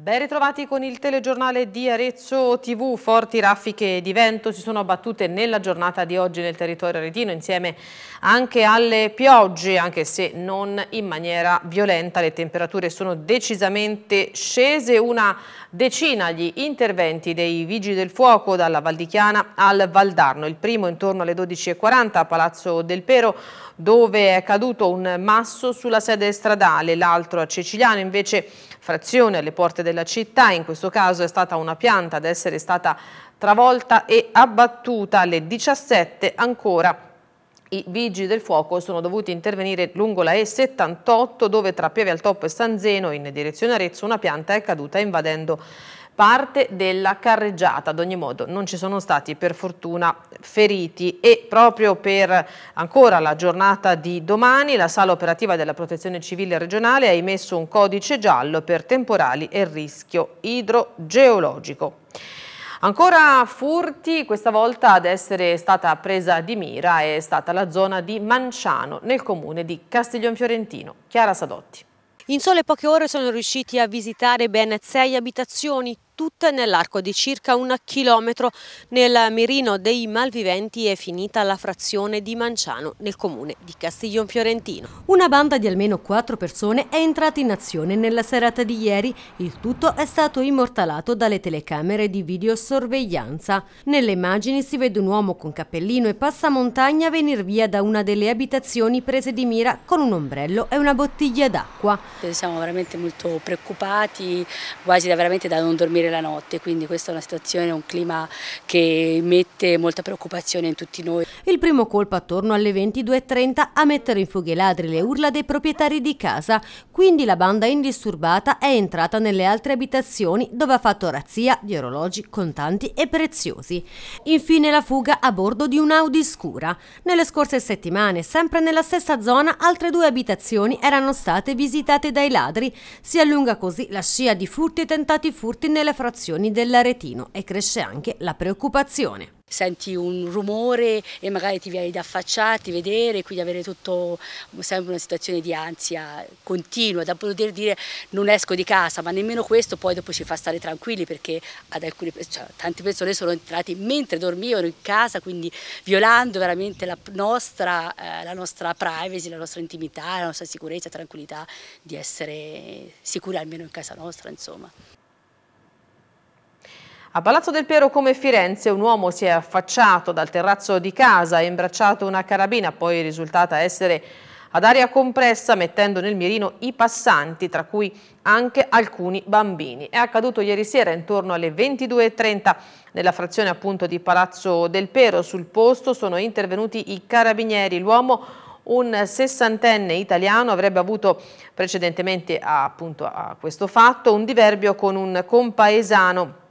Ben ritrovati con il telegiornale di Arezzo TV. Forti raffiche di vento si sono abbattute nella giornata di oggi nel territorio aretino insieme anche alle piogge, anche se non in maniera violenta. Le temperature sono decisamente scese, una decina gli interventi dei Vigili del Fuoco dalla Valdichiana al Valdarno. Il primo intorno alle 12.40 a Palazzo del Pero dove è caduto un masso sulla sede stradale, l'altro a Ceciliano. Invece frazione alle porte della città, in questo caso è stata una pianta ad essere stata travolta e abbattuta. Alle 17 ancora i vigili del fuoco sono dovuti intervenire lungo la E78 dove tra Pieve al Top e San Zeno in direzione Arezzo una pianta è caduta invadendo parte della carreggiata. Ad ogni modo non ci sono stati per fortuna feriti e proprio per ancora la giornata di domani la sala operativa della protezione civile regionale ha emesso un codice giallo per temporali e rischio idrogeologico. Ancora furti, questa volta ad essere stata presa di mira è stata la zona di Manciano nel comune di Castiglion Fiorentino. Chiara Sadotti. In sole poche ore sono riusciti a visitare ben sei abitazioni, tutte nell'arco di circa un chilometro. Nel mirino dei malviventi è finita la frazione di Manciano, nel comune di Castiglion Fiorentino. Una banda di almeno quattro persone è entrata in azione nella serata di ieri. Il tutto è stato immortalato dalle telecamere di videosorveglianza. Nelle immagini si vede un uomo con cappellino e passamontagna venire via da una delle abitazioni prese di mira con un ombrello e una bottiglia d'acqua. Siamo veramente molto preoccupati, quasi da veramente da non dormire dormire la notte, quindi questa è una situazione, un clima che mette molta preoccupazione in tutti noi. Il primo colpo attorno alle 22.30 a mettere in fuga i ladri le urla dei proprietari di casa, quindi la banda indisturbata è entrata nelle altre abitazioni dove ha fatto razzia di orologi, contanti e preziosi. Infine la fuga a bordo di un'Audi scura. Nelle scorse settimane, sempre nella stessa zona, altre due abitazioni erano state visitate dai ladri. Si allunga così la scia di furti e tentati furti nelle frazioni dell'aretino e cresce anche la preoccupazione senti un rumore e magari ti vieni da affacciarti, vedere, quindi avere tutto sempre una situazione di ansia continua, da poter dire non esco di casa, ma nemmeno questo poi dopo ci fa stare tranquilli perché ad alcune, cioè, tante persone sono entrate mentre dormivano in casa, quindi violando veramente la nostra, eh, la nostra privacy, la nostra intimità, la nostra sicurezza, tranquillità di essere sicuri almeno in casa nostra. Insomma. A Palazzo del Pero come Firenze un uomo si è affacciato dal terrazzo di casa e imbracciato una carabina, poi risultata essere ad aria compressa mettendo nel mirino i passanti, tra cui anche alcuni bambini. È accaduto ieri sera intorno alle 22.30 nella frazione appunto di Palazzo del Pero. Sul posto sono intervenuti i carabinieri. L'uomo un sessantenne italiano avrebbe avuto precedentemente appunto, a questo fatto un diverbio con un compaesano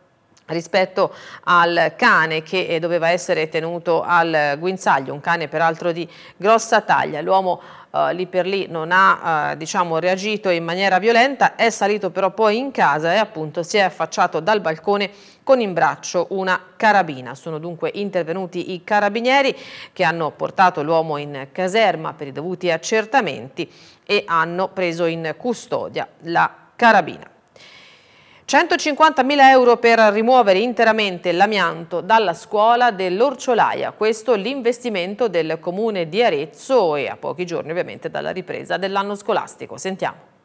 rispetto al cane che eh, doveva essere tenuto al guinzaglio, un cane peraltro di grossa taglia. L'uomo eh, lì per lì non ha eh, diciamo, reagito in maniera violenta, è salito però poi in casa e appunto si è affacciato dal balcone con in braccio una carabina. Sono dunque intervenuti i carabinieri che hanno portato l'uomo in caserma per i dovuti accertamenti e hanno preso in custodia la carabina. 150.000 euro per rimuovere interamente l'amianto dalla scuola dell'Orciolaia, questo l'investimento del comune di Arezzo e a pochi giorni ovviamente dalla ripresa dell'anno scolastico. Sentiamo.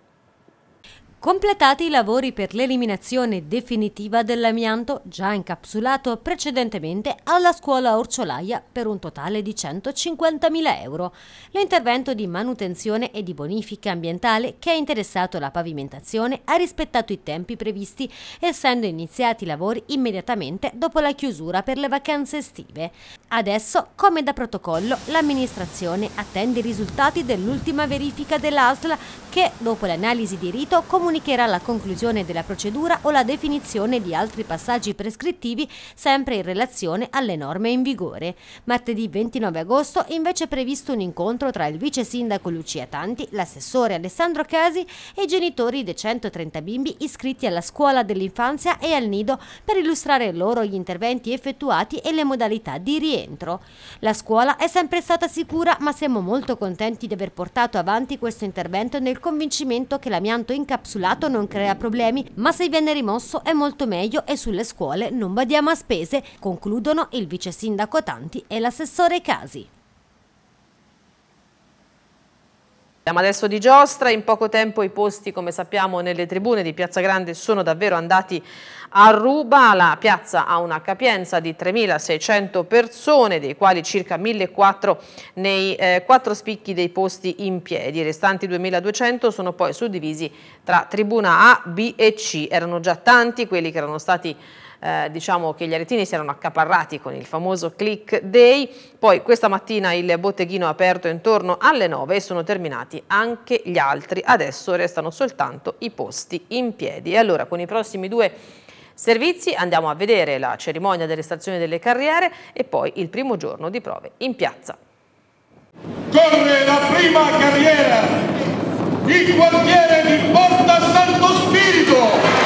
Completati i lavori per l'eliminazione definitiva dell'amianto già incapsulato precedentemente alla scuola Orciolaia per un totale di 150.000 euro. L'intervento di manutenzione e di bonifica ambientale che ha interessato la pavimentazione ha rispettato i tempi previsti essendo iniziati i lavori immediatamente dopo la chiusura per le vacanze estive. Adesso, come da protocollo, l'amministrazione attende i risultati dell'ultima verifica dell'ASL che, dopo l'analisi di rito, comunicherà la conclusione della procedura o la definizione di altri passaggi prescrittivi sempre in relazione alle norme in vigore. Martedì 29 agosto invece è previsto un incontro tra il vice sindaco Lucia Tanti, l'assessore Alessandro Casi e i genitori dei 130 bimbi iscritti alla scuola dell'infanzia e al nido per illustrare loro gli interventi effettuati e le modalità di rientro. La scuola è sempre stata sicura ma siamo molto contenti di aver portato avanti questo intervento nel convincimento che l'amianto incapsulato non crea problemi, ma se viene rimosso è molto meglio e sulle scuole non badiamo a spese, concludono il vice sindaco Tanti e l'assessore Casi. Parliamo adesso di giostra, in poco tempo i posti come sappiamo nelle tribune di Piazza Grande sono davvero andati a ruba, la piazza ha una capienza di 3.600 persone, dei quali circa 1.400 nei eh, quattro spicchi dei posti in piedi, i restanti 2.200 sono poi suddivisi tra tribuna A, B e C, erano già tanti quelli che erano stati eh, diciamo che gli aretini si erano accaparrati con il famoso click day, poi questa mattina il botteghino è aperto intorno alle 9 e sono terminati anche gli altri, adesso restano soltanto i posti in piedi. E allora con i prossimi due servizi andiamo a vedere la cerimonia dell'estazione delle carriere e poi il primo giorno di prove in piazza. Corre la prima carriera, il quartiere di Porta Santo Spirito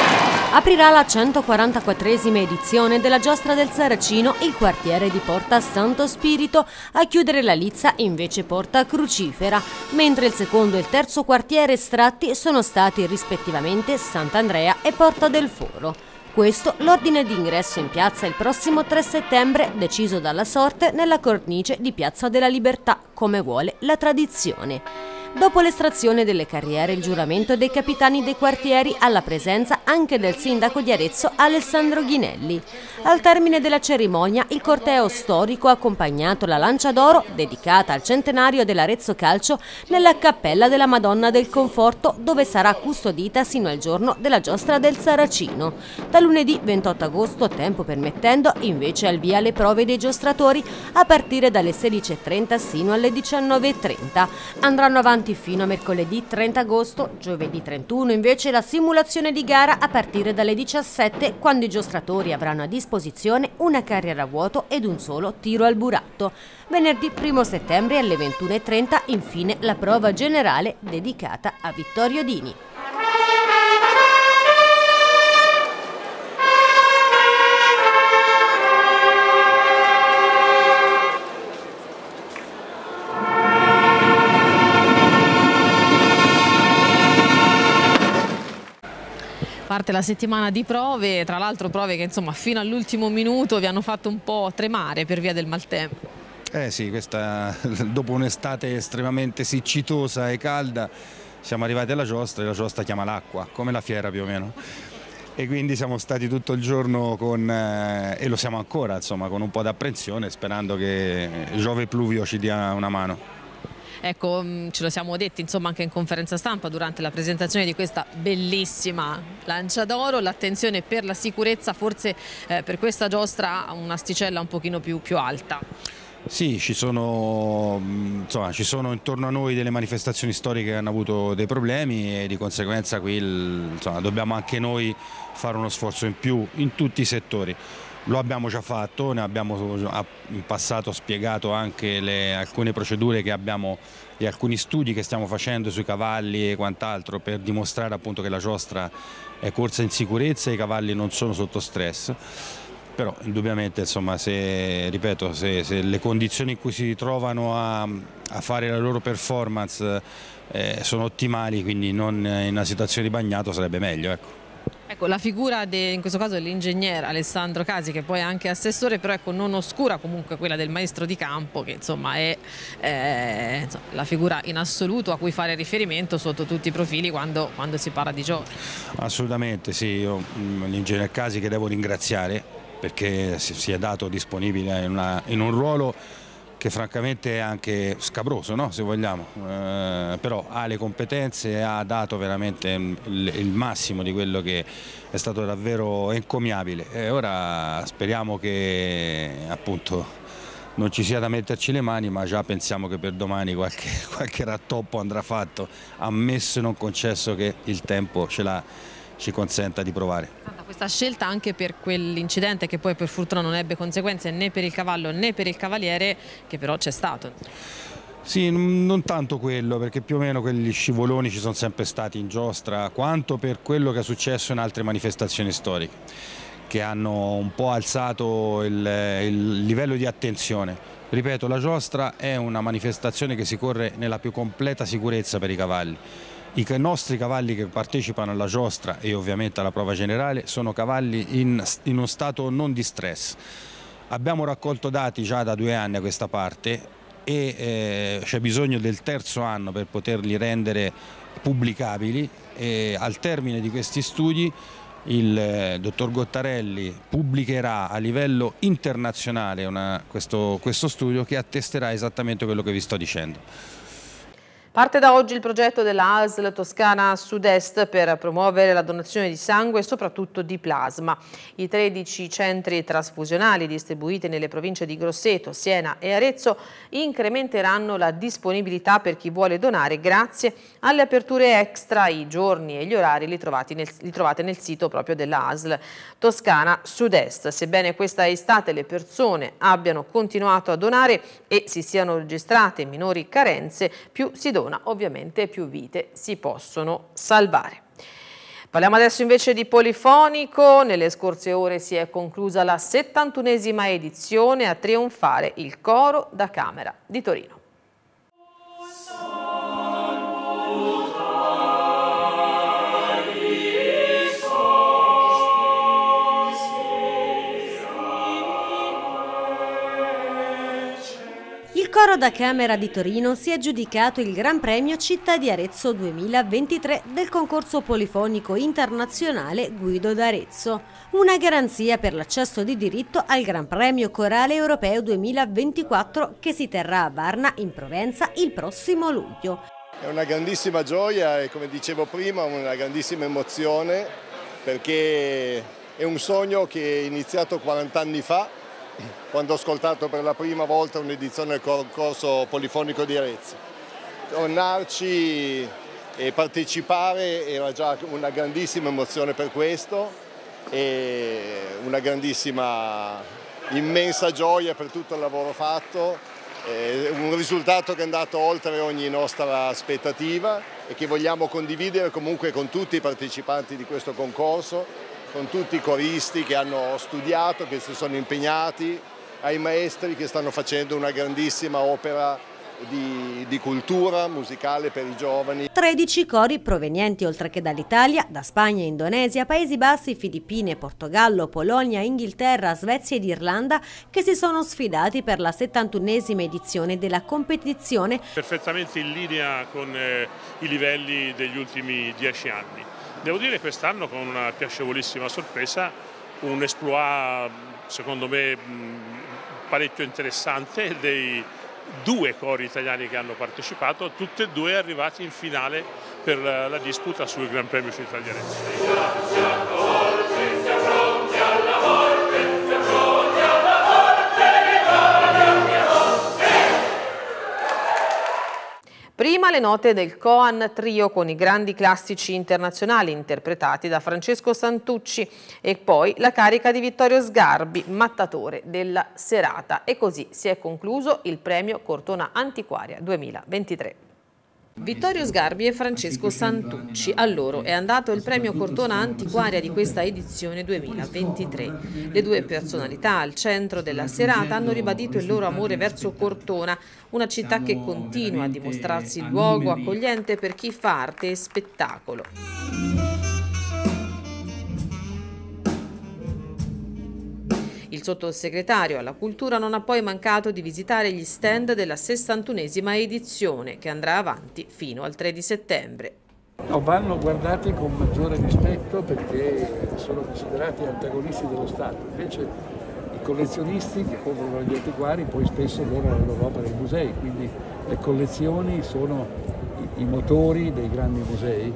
aprirà la 144esima edizione della Giostra del Saracino il quartiere di Porta Santo Spirito, a chiudere la lizza invece Porta Crucifera, mentre il secondo e il terzo quartiere estratti sono stati rispettivamente Sant'Andrea e Porta del Foro. Questo l'ordine d'ingresso in piazza il prossimo 3 settembre, deciso dalla sorte nella cornice di Piazza della Libertà, come vuole la tradizione. Dopo l'estrazione delle carriere, il giuramento dei capitani dei quartieri alla presenza anche del sindaco di Arezzo Alessandro Ghinelli. Al termine della cerimonia, il corteo storico ha accompagnato la lancia d'oro dedicata al centenario dell'Arezzo Calcio nella cappella della Madonna del Conforto, dove sarà custodita sino al giorno della giostra del Saracino. Da lunedì 28 agosto, tempo permettendo, invece al via le prove dei giostratori a partire dalle 16.30 sino alle 19.30. Andranno avanti avanti fino a mercoledì 30 agosto, giovedì 31 invece la simulazione di gara a partire dalle 17 quando i giostratori avranno a disposizione una carriera a vuoto ed un solo tiro al buratto. Venerdì 1 settembre alle 21.30 infine la prova generale dedicata a Vittorio Dini. Parte la settimana di prove, tra l'altro prove che insomma fino all'ultimo minuto vi hanno fatto un po' tremare per via del maltempo. Eh sì, questa, dopo un'estate estremamente siccitosa e calda siamo arrivati alla giostra e la giostra chiama l'acqua, come la fiera più o meno. E quindi siamo stati tutto il giorno con, eh, e lo siamo ancora, insomma, con un po' d'apprensione sperando che Giove Pluvio ci dia una mano. Ecco, mm, ce lo siamo detti insomma anche in conferenza stampa durante la presentazione di questa bellissima lancia d'oro, l'attenzione per la sicurezza forse eh, per questa giostra ha un'asticella un pochino più, più alta. Sì, ci sono, mm, insomma, ci sono, intorno a noi delle manifestazioni storiche che hanno avuto dei problemi e di conseguenza qui insomma, dobbiamo anche noi fare uno sforzo in più in tutti i settori. Lo abbiamo già fatto, ne abbiamo in passato spiegato anche le, alcune procedure che abbiamo e alcuni studi che stiamo facendo sui cavalli e quant'altro per dimostrare appunto che la giostra è corsa in sicurezza e i cavalli non sono sotto stress però indubbiamente insomma, se, ripeto, se, se, le condizioni in cui si trovano a, a fare la loro performance eh, sono ottimali quindi non in una situazione di bagnato sarebbe meglio ecco. Ecco, la figura de, in questo caso dell'ingegnere Alessandro Casi, che poi è anche assessore, però ecco, non oscura comunque quella del maestro di campo, che insomma è eh, insomma, la figura in assoluto a cui fare riferimento sotto tutti i profili quando, quando si parla di giochi. Assolutamente sì, mm, l'ingegnere Casi che devo ringraziare perché si è dato disponibile in, una, in un ruolo che francamente è anche scabroso no? se vogliamo, eh, però ha le competenze, ha dato veramente il, il, massimo di quello che è stato davvero encomiabile e ora speriamo che appunto non ci sia da metterci le mani ma già pensiamo che per domani qualche, qualche rattoppo andrà fatto, ammesso e non concesso che il tempo ce l'ha ci consenta di provare. Questa scelta anche per quell'incidente che poi per fortuna non ebbe conseguenze né per il cavallo né per il cavaliere che però c'è stato. Sì, non tanto quello, perché più o meno quegli scivoloni ci sono sempre stati in giostra, quanto per quello che è successo in altre manifestazioni storiche, che hanno un po' alzato il, il livello di attenzione. Ripeto, la giostra è una manifestazione che si corre nella più completa sicurezza per i cavalli I nostri cavalli che partecipano alla giostra e ovviamente alla prova generale sono cavalli in, in uno stato non di stress. Abbiamo raccolto dati già da due anni a questa parte e eh, c'è bisogno del terzo anno per poterli rendere pubblicabili e al termine di questi studi il eh, dottor Gottarelli pubblicherà a livello internazionale una, questo, questo studio che attesterà esattamente quello che vi sto dicendo. Parte da oggi il progetto della ASL Toscana Sud-Est per promuovere la donazione di sangue e soprattutto di plasma. I 13 centri trasfusionali distribuiti nelle province di Grosseto, Siena e Arezzo incrementeranno la disponibilità per chi vuole donare grazie alle aperture extra. I giorni e gli orari li, nel, li trovate nel sito proprio della ASL Toscana Sud-Est. Sebbene questa estate le persone abbiano continuato a donare e si siano registrate minori carenze, più si dona funziona, ovviamente più vite si possono salvare. Parliamo adesso invece di Polifonico, nelle scorse ore si è conclusa la 71esima edizione a trionfare il coro da Camera di Torino. Coro da Camera di Torino si è aggiudicato il Gran Premio Città di Arezzo 2023 del concorso polifonico internazionale Guido d'Arezzo, una garanzia per l'accesso di diritto al Gran Premio Corale Europeo 2024 che si terrà a Varna in Provenza il prossimo luglio. È una grandissima gioia e come dicevo prima una grandissima emozione perché è un sogno che è iniziato 40 anni fa quando ho ascoltato per la prima volta un'edizione del concorso polifonico di Arezzo. Tornarci e partecipare era già una grandissima emozione per questo e una grandissima, immensa gioia per tutto il lavoro fatto, un risultato che è andato oltre ogni nostra aspettativa e che vogliamo condividere comunque con tutti i partecipanti di questo concorso con tutti i coristi che hanno studiato, che si sono impegnati, ai maestri che stanno facendo una grandissima opera di, di, cultura musicale per i giovani. 13 cori provenienti oltre che dall'Italia, da Spagna, Indonesia, Paesi Bassi, Filippine, Portogallo, Polonia, Inghilterra, Svezia ed Irlanda che si sono sfidati per la 71esima edizione della competizione. Perfettamente in linea con eh, i livelli degli ultimi dieci anni. Devo dire quest'anno con una piacevolissima sorpresa, un exploit secondo me parecchio interessante dei due cori italiani che hanno partecipato, tutti e due arrivati in finale per la disputa sul Gran Premio Città di Arezzo. Prima le note del Coan Trio con i grandi classici internazionali interpretati da Francesco Santucci e poi la carica di Vittorio Sgarbi, mattatore della serata. E così si è concluso il premio Cortona Antiquaria 2023. Vittorio Sgarbi e Francesco Santucci. A loro è andato il premio Cortona Antiquaria di questa edizione 2023. Le due personalità al centro della serata hanno ribadito il loro amore verso Cortona, una città che continua a dimostrarsi luogo accogliente per chi fa arte e spettacolo. Sottosegretario alla cultura non ha poi mancato di visitare gli stand della 61esima edizione che andrà avanti fino al 3 di settembre. No, vanno guardati con maggiore rispetto perché sono considerati antagonisti dello Stato, invece i collezionisti che comprano gli antiquari poi spesso donano la loro opera musei, quindi le collezioni sono i motori dei grandi musei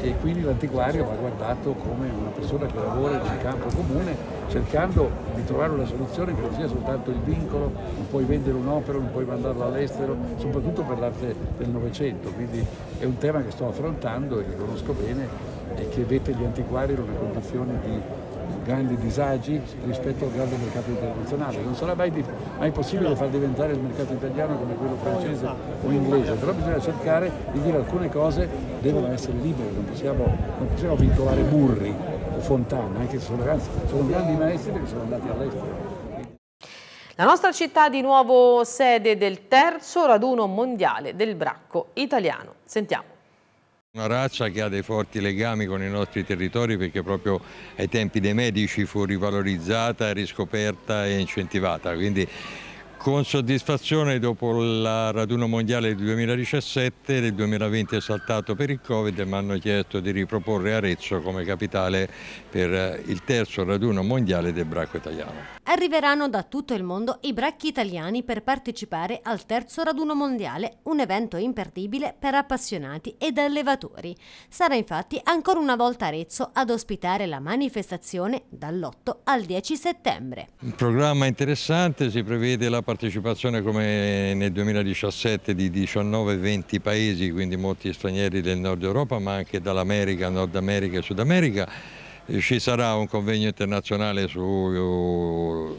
e quindi l'antiquario va guardato come una persona che lavora nel campo comune cercando di trovare una soluzione che non sia soltanto il vincolo, non puoi vendere un'opera, non puoi mandarla all'estero, soprattutto per l'arte del Novecento, quindi è un tema che sto affrontando e che conosco bene e che mette gli antiquari in una condizione di grandi disagi rispetto al grande mercato internazionale. Non sarà mai, mai, possibile far diventare il mercato italiano come quello francese o inglese, però bisogna cercare di dire alcune cose devono essere libere, non possiamo, non possiamo vincolare Burri o Fontana, anche se sono, ragazzi, sono grandi maestri che sono andati all'estero. La nostra città di nuovo sede del terzo raduno mondiale del bracco italiano. Sentiamo. Una razza che ha dei forti legami con i nostri territori perché proprio ai tempi dei medici fu rivalorizzata, riscoperta e incentivata. Quindi con soddisfazione dopo il raduno mondiale del 2017, nel 2020 è saltato per il Covid e mi hanno chiesto di riproporre Arezzo come capitale per il terzo raduno mondiale del bracco italiano. Arriveranno da tutto il mondo i bracchi italiani per partecipare al terzo raduno mondiale, un evento imperdibile per appassionati ed allevatori. Sarà infatti ancora una volta Arezzo ad ospitare la manifestazione dall'8 al 10 settembre. Un programma interessante, si prevede la partecipazione come nel 2017 di 19-20 paesi, quindi molti stranieri del nord Europa, ma anche dall'America, Nord America e Sud America. Ci sarà un convegno internazionale sulla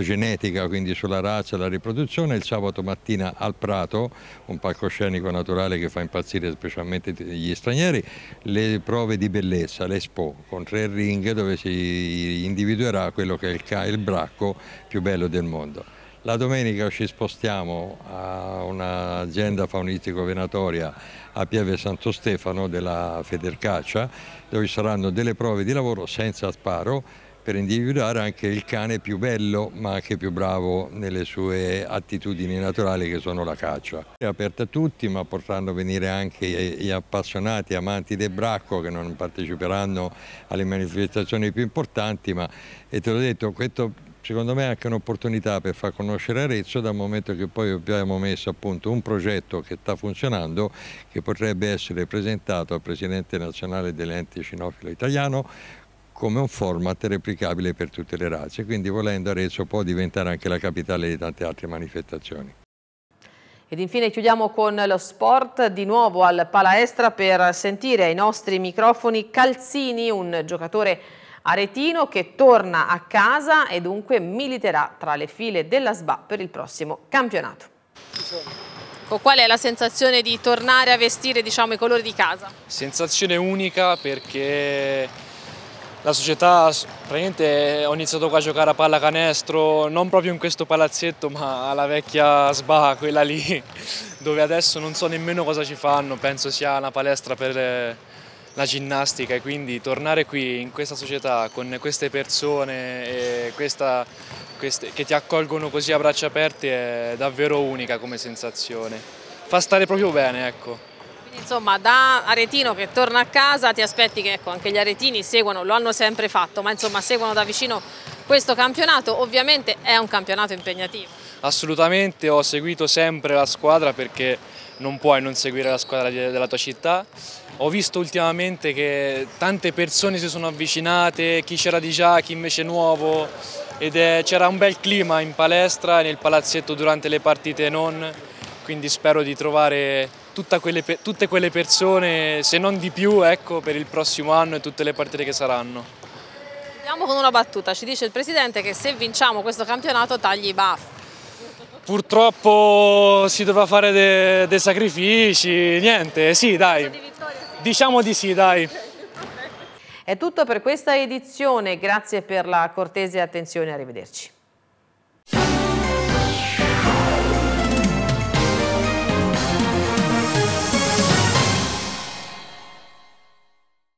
genetica, quindi sulla razza e la riproduzione, il sabato mattina al Prato, un palcoscenico naturale che fa impazzire specialmente gli stranieri, le prove di bellezza, l'Expo, con tre ring dove si individuerà quello che è il, il bracco più bello del mondo. La domenica ci spostiamo a un'azienda faunistico-venatoria a Pieve Santo Stefano della Federcaccia dove ci saranno delle prove di lavoro senza sparo per individuare anche il cane più bello ma anche più bravo nelle sue attitudini naturali che sono la caccia. È aperta a tutti ma potranno venire anche gli appassionati, amanti del bracco che non parteciperanno alle manifestazioni più importanti ma e te l'ho detto questo secondo me è anche un'opportunità per far conoscere Arezzo dal momento che poi abbiamo messo appunto un progetto che sta funzionando che potrebbe essere presentato al Presidente nazionale dell'ente cinofilo italiano come un format replicabile per tutte le razze, quindi volendo Arezzo può diventare anche la capitale di tante altre manifestazioni. Ed infine chiudiamo con lo sport, di nuovo al Palaestra per sentire ai nostri microfoni Calzini, un giocatore aretino che torna a casa e dunque militerà tra le file della SBA per il prossimo campionato. Qual è la sensazione di tornare a vestire diciamo, i colori di casa? Sensazione unica perché la società, praticamente ho iniziato qua a giocare a pallacanestro, non proprio in questo palazzetto ma alla vecchia SBA, quella lì, dove adesso non so nemmeno cosa ci fanno, penso sia una palestra per la ginnastica e quindi tornare qui in questa società con queste persone questa, queste, che ti accolgono così a braccia aperte è davvero unica come sensazione. Fa stare proprio bene, ecco. Quindi insomma da aretino che torna a casa ti aspetti che ecco, anche gli aretini seguano, lo hanno sempre fatto, ma insomma seguono da vicino questo campionato, ovviamente è un campionato impegnativo. Assolutamente, ho seguito sempre la squadra perché non puoi non seguire la squadra della tua città ho visto ultimamente che tante persone si sono avvicinate, chi c'era di già, chi invece nuovo ed c'era un bel clima in palestra e nel palazzetto durante le partite non, quindi spero di trovare quelle, tutte quelle persone, se non di più, ecco, per il prossimo anno e tutte le partite che saranno. Andiamo con una battuta, ci dice il Presidente che se vinciamo questo campionato tagli i baffi. Purtroppo si dovrà fare dei de sacrifici, niente, sì dai. Diciamo di sì, dai. È tutto per questa edizione, grazie per la cortese attenzione, arrivederci.